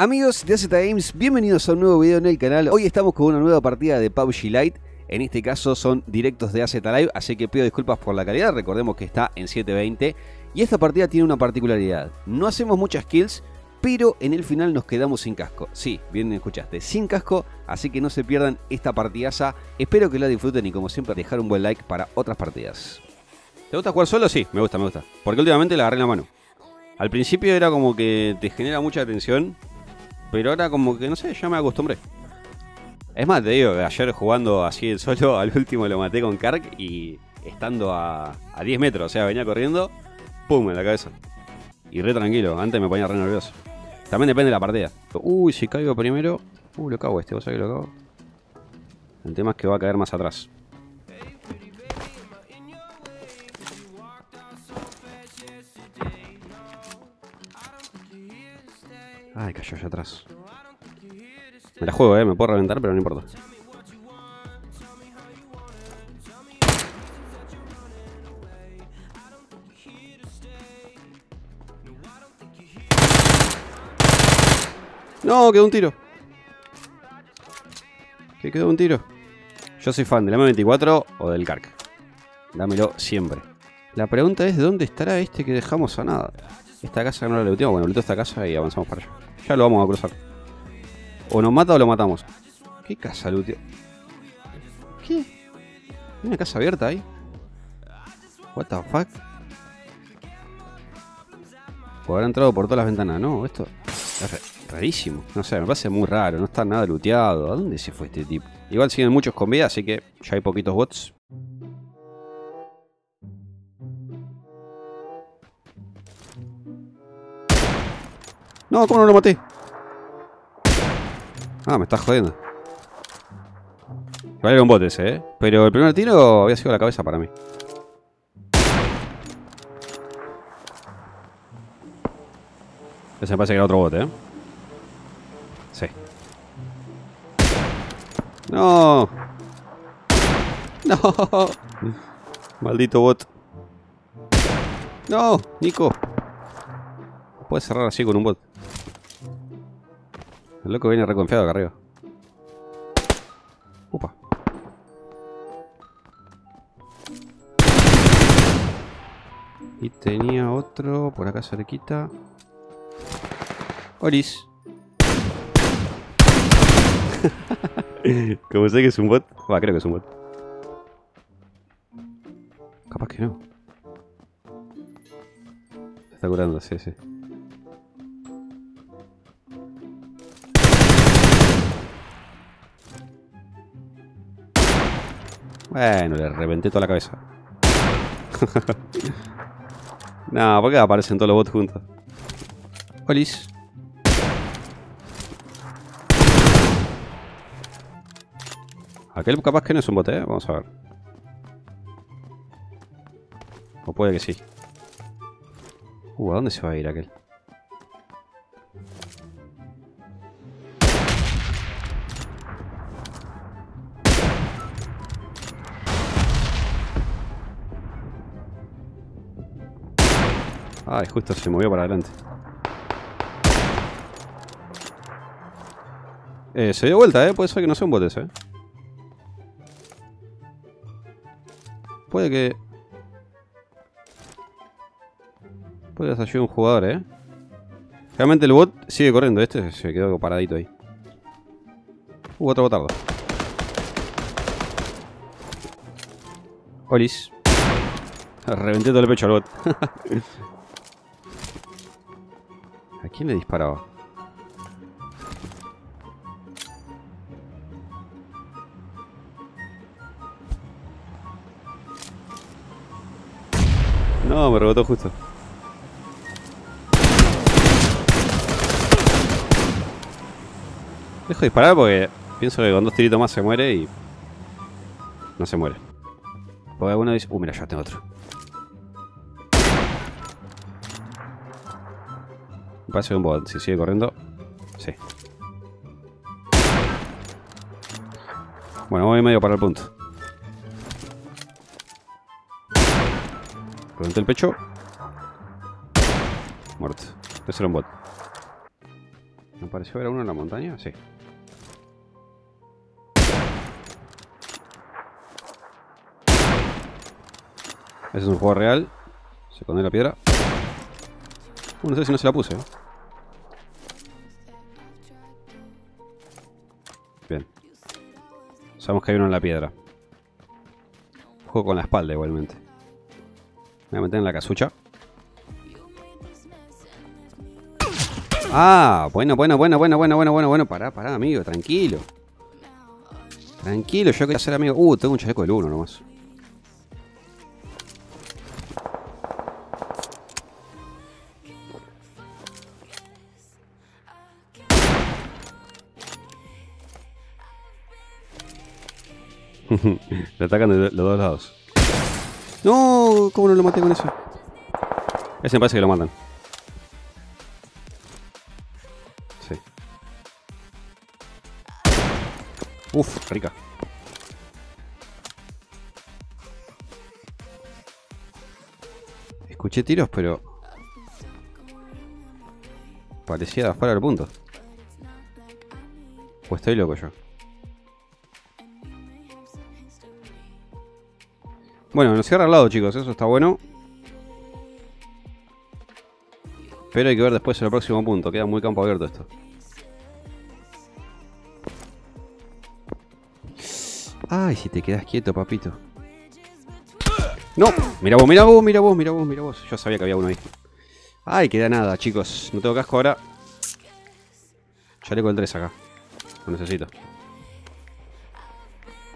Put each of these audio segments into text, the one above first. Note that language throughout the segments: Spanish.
Amigos de AZ Games, bienvenidos a un nuevo video en el canal. Hoy estamos con una nueva partida de PUBG Lite. En este caso son directos de AZ Live, así que pido disculpas por la calidad. Recordemos que está en 720. Y esta partida tiene una particularidad. No hacemos muchas kills, pero en el final nos quedamos sin casco. Sí, bien escuchaste, sin casco, así que no se pierdan esta partidaza. Espero que la disfruten y como siempre dejar un buen like para otras partidas. ¿Te gusta jugar solo? Sí, me gusta, me gusta. Porque últimamente la agarré en la mano. Al principio era como que te genera mucha tensión pero ahora como que, no sé, ya me acostumbré. Es más, te digo, ayer jugando así el solo, al último lo maté con Kark y estando a, a 10 metros, o sea, venía corriendo, ¡pum! en la cabeza. Y re tranquilo, antes me ponía re nervioso. También depende de la partida. Uy, si caigo primero... Uy, lo cago este, ¿vos sabés que lo cago? El tema es que va a caer más atrás. Ay, cayó allá atrás. Me la juego, eh. Me puedo reventar, pero no importa. No, quedó un tiro. ¿Qué quedó un tiro? Yo soy fan del M24 o del Kark. Dámelo siempre. La pregunta es, ¿de dónde estará este que dejamos a nada? Esta casa no la looteamos. Bueno, looteo esta casa y avanzamos para allá. Ya lo vamos a cruzar. O nos mata o lo matamos. ¿Qué casa luteo? ¿Qué? ¿Hay una casa abierta ahí? What the fuck? O habrá entrado por todas las ventanas. No, esto es rarísimo. No sé, me parece muy raro. No está nada looteado. ¿A dónde se fue este tipo? Igual siguen muchos con vida, así que ya hay poquitos bots. No, ¿cómo no lo maté? Ah, me estás jodiendo. Vale, era un bot ese, ¿eh? Pero el primer tiro había sido la cabeza para mí. Ese me parece que era otro bot, ¿eh? Sí. ¡No! ¡No! Maldito bot. ¡No! ¡Nico! Puedes cerrar así con un bot. El loco viene reconfiado acá arriba. Upa. Y tenía otro por acá cerquita. Oris. Como sé que es un bot. Va, creo que es un bot. Capaz que no. Se está curando, sí, sí. Bueno, le reventé toda la cabeza. no, ¿por qué aparecen todos los bots juntos? Olis. Aquel capaz que no es un bot, ¿eh? Vamos a ver. O puede que sí. Uh, ¿a dónde se va a ir aquel? Ay, justo se movió para adelante. Eh, se dio vuelta, ¿eh? Puede ser que no sea un bot ese, ¿eh? Puede que... Puede que haya un jugador, ¿eh? Realmente el bot sigue corriendo. Este se quedó paradito ahí. Uh, otro botardo. Olis. Reventé todo el pecho al bot. ¿A quién le disparaba? No, me rebotó justo. Dejo de disparar porque pienso que con dos tiritos más se muere y... No se muere. Porque alguno dice... Uh, mira, ya tengo otro. Parece un bot. Si sigue corriendo. Sí. Bueno, voy medio para el punto. Reventé el pecho. Muerto. Ese era un bot. Me pareció ver uno en la montaña, sí. Ese es un juego real. Se pone la piedra. Uh, no sé si no se la puse. ¿eh? Sabemos que hay uno en la piedra. Juego con la espalda igualmente. Me voy a meter en la casucha. Ah, bueno, bueno, bueno, bueno, bueno, bueno, bueno, bueno. Pará, pará, amigo, tranquilo. Tranquilo, yo quería ser amigo. Uh, tengo un chaleco del 1 nomás. Le atacan de los dos lados. No, ¿cómo no lo maté con eso? Ese me parece que lo matan. Sí. Uf, rica. Escuché tiros, pero... Parecía de afuera del punto. Pues estoy loco yo. Bueno, nos cierra al lado, chicos. Eso está bueno. Pero hay que ver después en el próximo punto. Queda muy campo abierto esto. Ay, si te quedas quieto, papito. ¡No! Mira vos, mira vos, mira vos, mira vos, mira vos. Yo sabía que había uno ahí. Ay, queda nada, chicos. No tengo casco ahora. Chaleco el 3 acá. Lo necesito.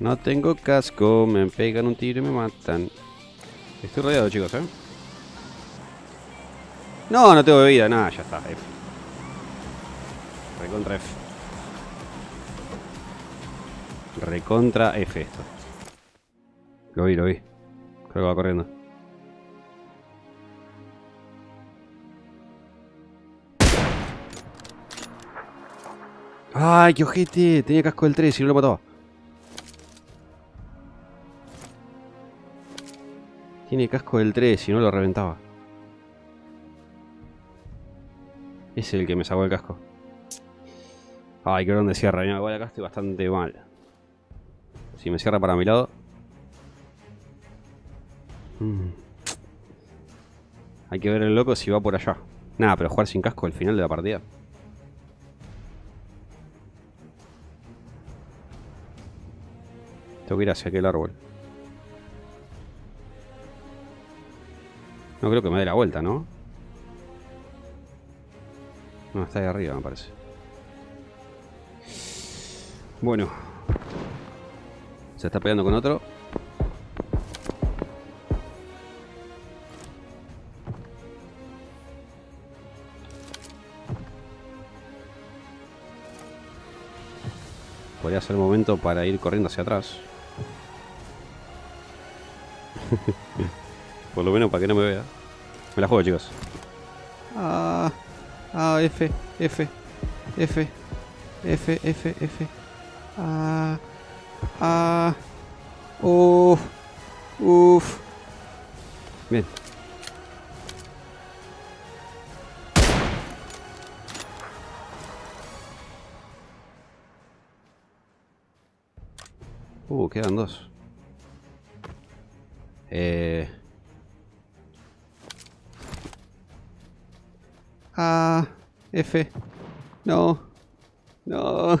No tengo casco, me pegan un tiro y me matan. Estoy rodeado, chicos, ¿eh? No, no tengo bebida, nada, ya está. F. Recontra F. Recontra F esto. Lo vi, lo vi. Creo que va corriendo. ¡Ay, qué ojete! Tenía casco del 3 y no lo mataba. Tiene casco del 3 y no lo reventaba. Es el que me sacó el casco. Ay, qué dónde cierra. Mira, igual acá estoy bastante mal. Si me cierra para mi lado. Mm. Hay que ver el loco si va por allá. Nada, pero jugar sin casco al final de la partida. Tengo que ir hacia aquel árbol. No creo que me dé la vuelta, ¿no? No, está ahí arriba, me parece. Bueno. Se está pegando con otro. Podría ser el momento para ir corriendo hacia atrás. Lo menos para que no me vea. Me la juego, chicos. Ah, ah, F, F, F, F, F, F. Ah, ah, uff, uff. Bien. Uh, quedan dos. Eh... Ah, F. No. No.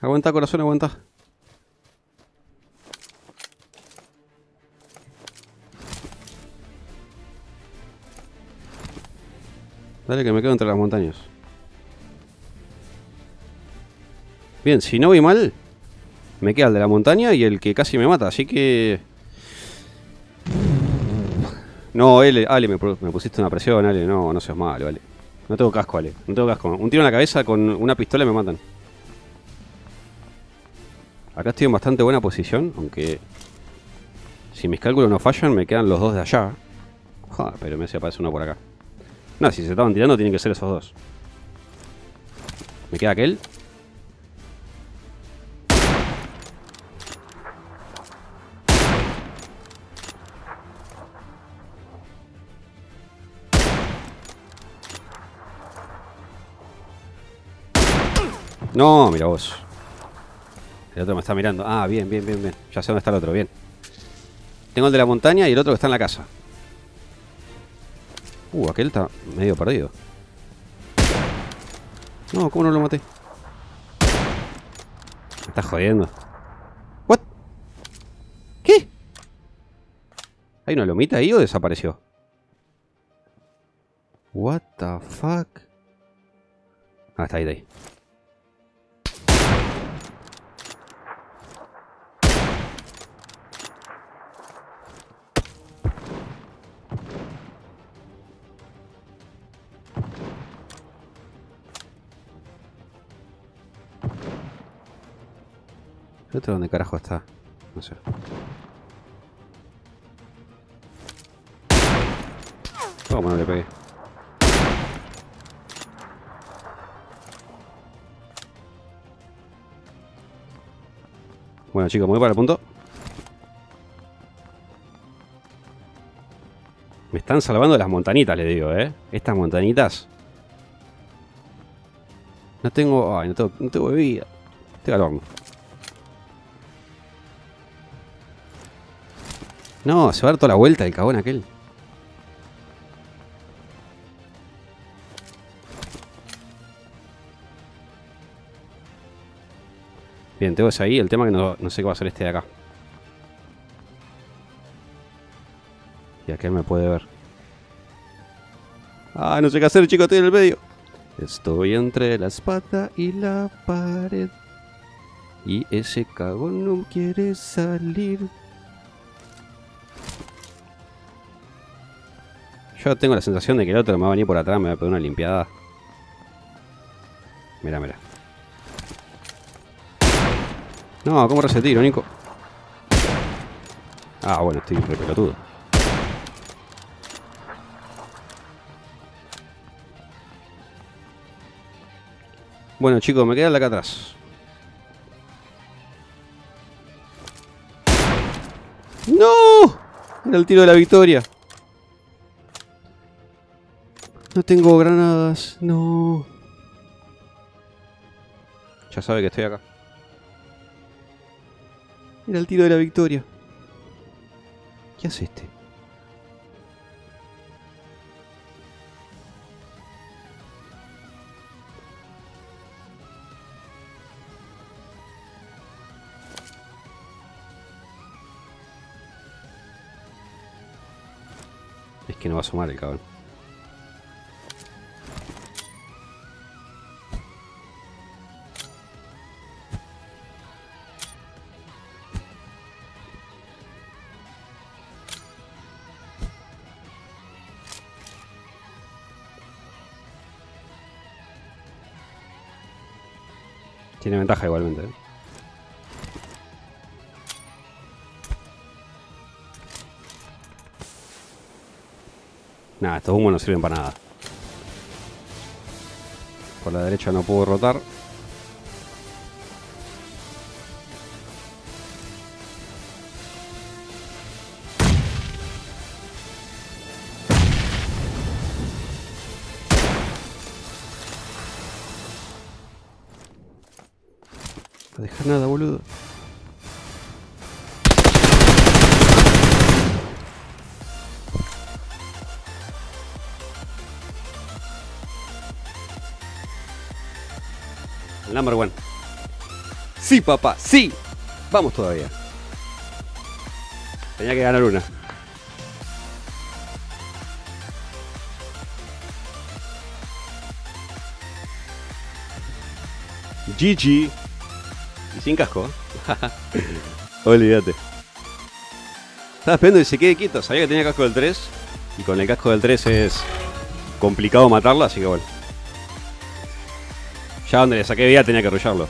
aguanta, corazón, aguanta. Dale que me quedo entre las montañas. Bien, si no voy mal, me queda el de la montaña y el que casi me mata, así que... No, Ale, Ale me, pusiste una presión, Ale. No, no seas malo, Ale. No tengo casco, Ale. No tengo casco. Un tiro en la cabeza con una pistola y me matan. Acá estoy en bastante buena posición, aunque... Si mis cálculos no fallan, me quedan los dos de allá. pero me hace aparecer uno por acá. No, si se estaban tirando, tienen que ser esos dos. Me queda aquel. No, mira vos. El otro me está mirando. Ah, bien, bien, bien, bien. Ya sé dónde está el otro, bien. Tengo el de la montaña y el otro que está en la casa. Uh, aquel está medio perdido. No, ¿cómo no lo maté? Me estás jodiendo. ¿What? ¿Qué? ¿Hay una lomita ahí o desapareció? What the fuck? Ah, está ahí, está ahí. ¿El otro dónde carajo está? No sé. ¿Cómo no le pegué? Bueno chicos, me voy para el punto. Me están salvando las montanitas, le digo, ¿eh? Estas montanitas. No tengo... Ay, no tengo, no tengo bebida. Estoy al. No, se va a dar toda la vuelta el cagón aquel. Bien, tengo ese ahí. El tema que no, no sé qué va a hacer este de acá. Y aquel me puede ver. Ah, no sé qué hacer, chico, estoy en el medio. Estoy entre la espada y la pared. Y ese cagón no quiere salir. Yo tengo la sensación de que el otro me va a venir por atrás, me va a pegar una limpiada. Mira, mira. No, ¿cómo resetiro, Nico? Ah, bueno, estoy re pelotudo. Bueno, chicos, me queda la acá atrás. ¡No! Era el tiro de la victoria. No tengo granadas, no. Ya sabe que estoy acá. Era el tiro de la victoria. ¿Qué hace este? Es que no va a sumar el cabrón. Tiene ventaja igualmente. ¿eh? Nada, estos humos no sirven para nada. Por la derecha no puedo rotar. Number one. Sí, papá, sí. Vamos todavía. Tenía que ganar una. GG. Y sin casco. Olvídate. Estaba esperando que se quede quieto. Sabía que tenía casco del 3. Y con el casco del 3 es complicado matarlo, así que bueno. Ya donde le saqué vida tenía que arrollarlo.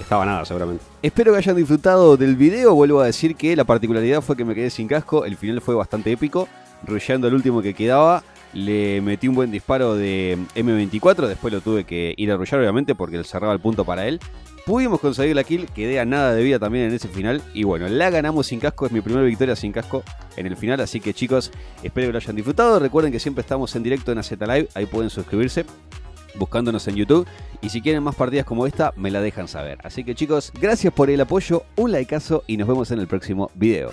Estaba nada, seguramente. Espero que hayan disfrutado del video. Vuelvo a decir que la particularidad fue que me quedé sin casco. El final fue bastante épico. Rullando el último que quedaba. Le metí un buen disparo de M24. Después lo tuve que ir a arrollar, obviamente, porque él cerraba el punto para él. Pudimos conseguir la kill, quedé a nada de vida también en ese final. Y bueno, la ganamos sin casco, es mi primera victoria sin casco en el final. Así que chicos, espero que lo hayan disfrutado. Recuerden que siempre estamos en directo en AZ Live, ahí pueden suscribirse. Buscándonos en YouTube. Y si quieren más partidas como esta, me la dejan saber. Así que chicos, gracias por el apoyo, un likeazo y nos vemos en el próximo video.